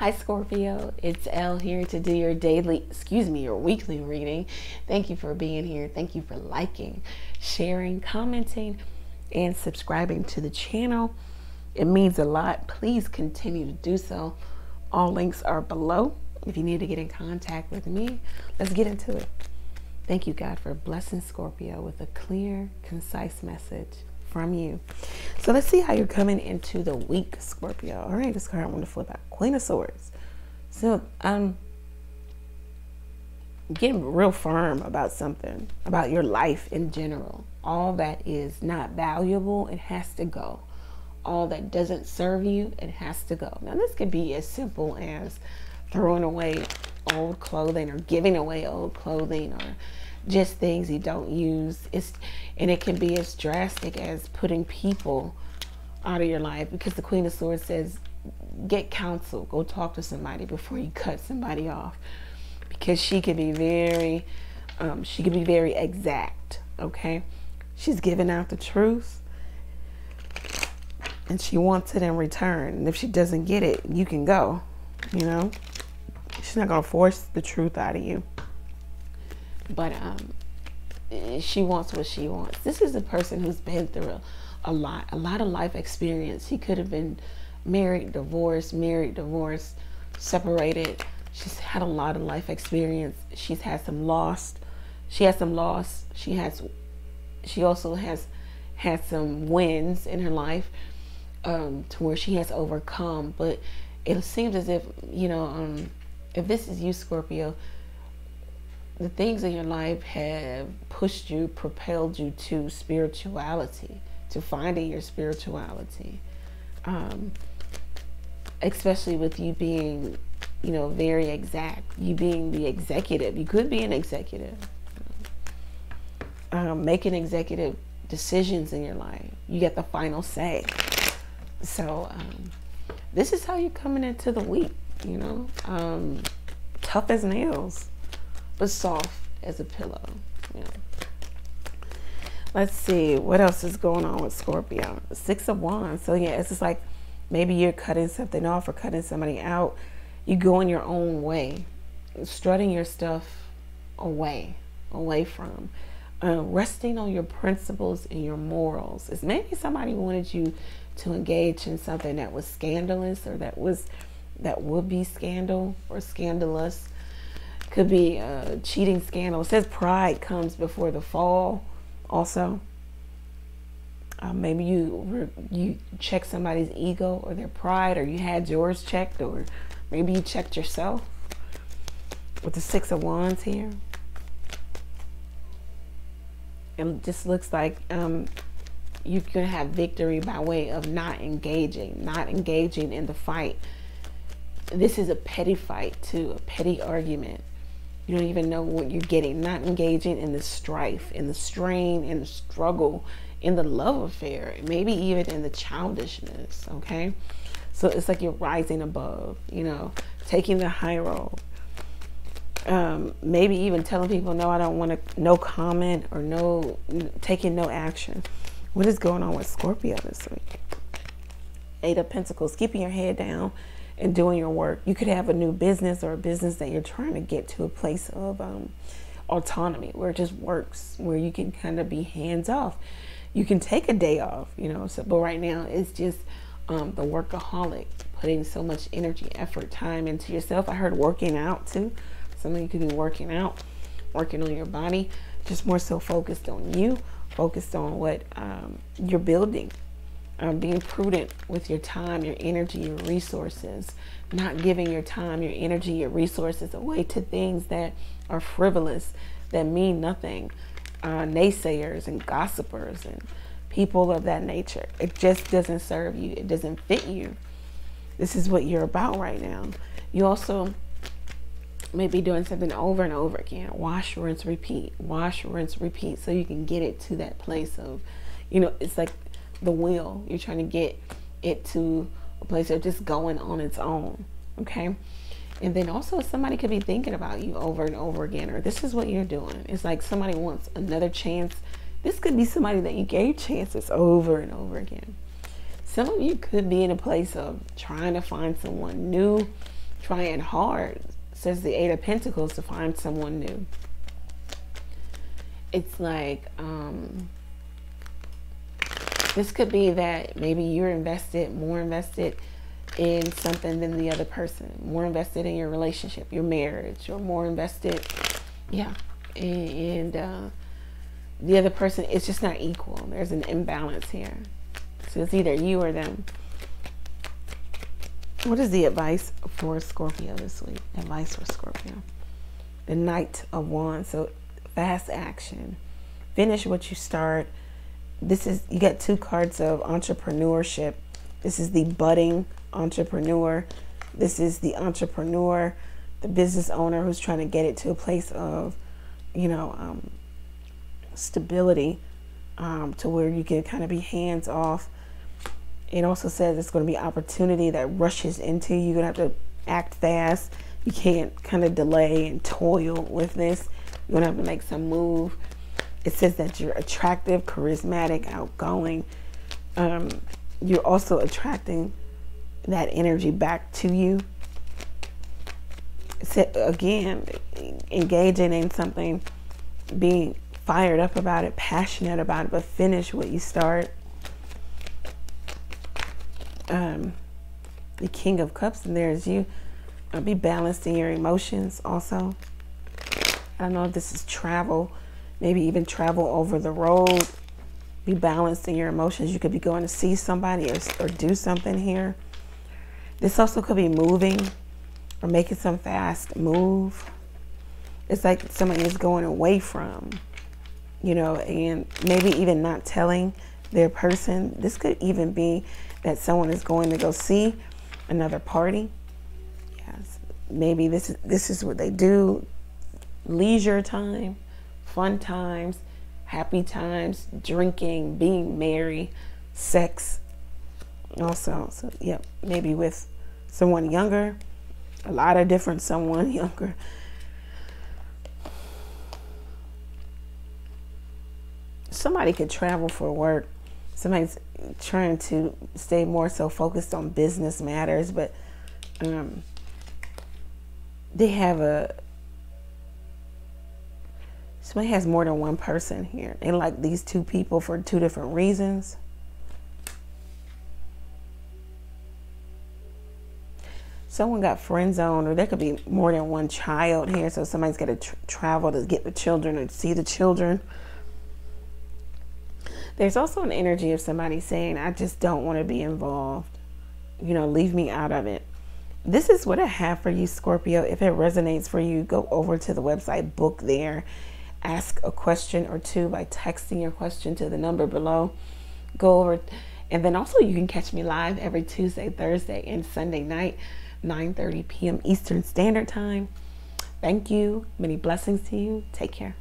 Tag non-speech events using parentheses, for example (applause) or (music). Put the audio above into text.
Hi Scorpio, it's Elle here to do your daily, excuse me, your weekly reading. Thank you for being here. Thank you for liking, sharing, commenting, and subscribing to the channel. It means a lot. Please continue to do so. All links are below. If you need to get in contact with me, let's get into it. Thank you, God, for blessing Scorpio with a clear, concise message from you. So let's see how you're coming into the week, Scorpio. All right, this card I want to flip out. Queen of Swords. So I'm getting real firm about something, about your life in general. All that is not valuable, it has to go. All that doesn't serve you, it has to go. Now, this could be as simple as throwing away old clothing or giving away old clothing or just things you don't use. It's and it can be as drastic as putting people out of your life because the Queen of Swords says, get counsel, go talk to somebody before you cut somebody off, because she can be very, um, she can be very exact. Okay, she's giving out the truth. And she wants it in return. And if she doesn't get it, you can go. You know, she's not going to force the truth out of you but um, she wants what she wants. This is a person who's been through a, a lot, a lot of life experience. He could have been married, divorced, married, divorced, separated. She's had a lot of life experience. She's had some loss. She has some loss. She has. She also has had some wins in her life um, to where she has overcome. But it seems as if you know, um, if this is you, Scorpio, the things in your life have pushed you, propelled you to spirituality, to finding your spirituality. Um, especially with you being, you know, very exact, you being the executive. You could be an executive, um, making executive decisions in your life. You get the final say. So, um, this is how you're coming into the week, you know, um, tough as nails but soft as a pillow. Yeah. Let's see what else is going on with Scorpio. Six of Wands. So yeah, it's just like maybe you're cutting something off or cutting somebody out. You go in your own way, strutting your stuff away, away from. Uh, resting on your principles and your morals. Is maybe somebody wanted you to engage in something that was scandalous or that was that would be scandal or scandalous could be a cheating scandal. It says pride comes before the fall, also. Uh, maybe you you check somebody's ego or their pride, or you had yours checked, or maybe you checked yourself. With the Six of Wands here, it just looks like um, you're gonna have victory by way of not engaging, not engaging in the fight. This is a petty fight too, a petty argument you don't even know what you're getting. Not engaging in the strife, in the strain, in the struggle, in the love affair, maybe even in the childishness. Okay. So it's like you're rising above, you know, taking the high road. Um, maybe even telling people, no, I don't want to, no comment or no, taking no action. What is going on with Scorpio this week? Eight of Pentacles, keeping your head down, and doing your work. You could have a new business or a business that you're trying to get to a place of um, autonomy where it just works, where you can kind of be hands off. You can take a day off, you know. So, but right now it's just um, the workaholic, putting so much energy, effort, time into yourself. I heard working out too. Some of you could be working out, working on your body, just more so focused on you, focused on what um, you're building um, being prudent with your time, your energy, your resources, not giving your time, your energy, your resources away to things that are frivolous, that mean nothing, uh, naysayers and gossipers and people of that nature. It just doesn't serve you, it doesn't fit you. This is what you're about right now. You also may be doing something over and over again. Wash, rinse, repeat. Wash, rinse, repeat. So you can get it to that place of, you know, it's like the wheel. You're trying to get it to a place of just going on its own. Okay. And then also somebody could be thinking about you over and over again, or this is what you're doing. It's like somebody wants another chance. This could be somebody that you gave chances over and over again. Some of you could be in a place of trying to find someone new, trying hard, says the Eight of Pentacles, to find someone new. It's like, um, this could be that maybe you're invested, more invested in something than the other person, more invested in your relationship, your marriage, or more invested, yeah. And, and uh, the other person, it's just not equal. There's an imbalance here. So it's either you or them. What is the advice for Scorpio this week? Advice for Scorpio. The Knight of Wands. So fast action. Finish what you start. This is, you get two cards of entrepreneurship. This is the budding entrepreneur. This is the entrepreneur, the business owner who's trying to get it to a place of, you know, um, stability um, to where you can kind of be hands off it also says it's going to be opportunity that rushes into you. You're going to have to act fast. You can't kind of delay and toil with this. You're going to have to make some move. It says that you're attractive, charismatic, outgoing. Um, you're also attracting that energy back to you. So again, engaging in something, being fired up about it, passionate about it, but finish what you start um, the King of Cups, and there's you. Uh, be balanced in your emotions also. I don't know if this is travel, maybe even travel over the road. Be balanced in your emotions. You could be going to see somebody or, or do something here. This also could be moving or making some fast move. It's like somebody is going away from, you know, and maybe even not telling their person. This could even be that someone is going to go see another party. Yes, maybe this is this is what they do. Leisure time, fun times, happy times, drinking, being merry, sex. Also, so yeah, maybe with someone younger, a lot of different someone (laughs) younger. Somebody could travel for work somebody's trying to stay more so focused on business matters, but um, they have a somebody has more than one person here. They like these two people for two different reasons. Someone got friend zoned, or there could be more than one child here. So somebody's got to tr travel to get the children or see the children. There's also an energy of somebody saying, I just don't want to be involved. You know, leave me out of it. This is what I have for you, Scorpio. If it resonates for you, go over to the website, book there, ask a question or two by texting your question to the number below. Go over, and then also you can catch me live every Tuesday, Thursday, and Sunday night, 9:30 p.m. Eastern Standard Time. Thank you. Many blessings to you. Take care.